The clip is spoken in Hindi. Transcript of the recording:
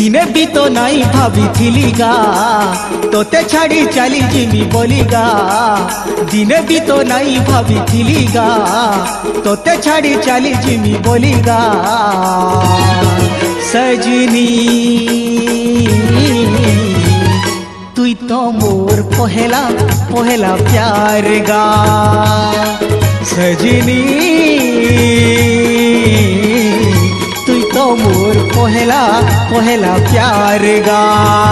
दिने भी तो नहीं भावी गा। तोते छाड़ी चली जिमी बोलीगा दिने भी तो नहीं भावी गा। तोते छाड़ी चली जिमी बोलीगा सजनी तु तो मोर पहला पहला प्यार गा। सजनी तु तो मोर पहला पहला प्यार गा।